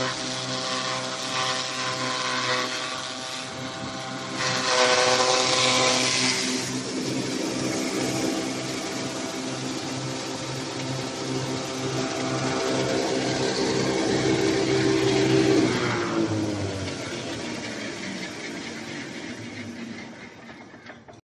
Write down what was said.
Uh -huh.